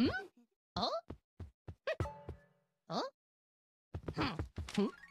ん？おんおん。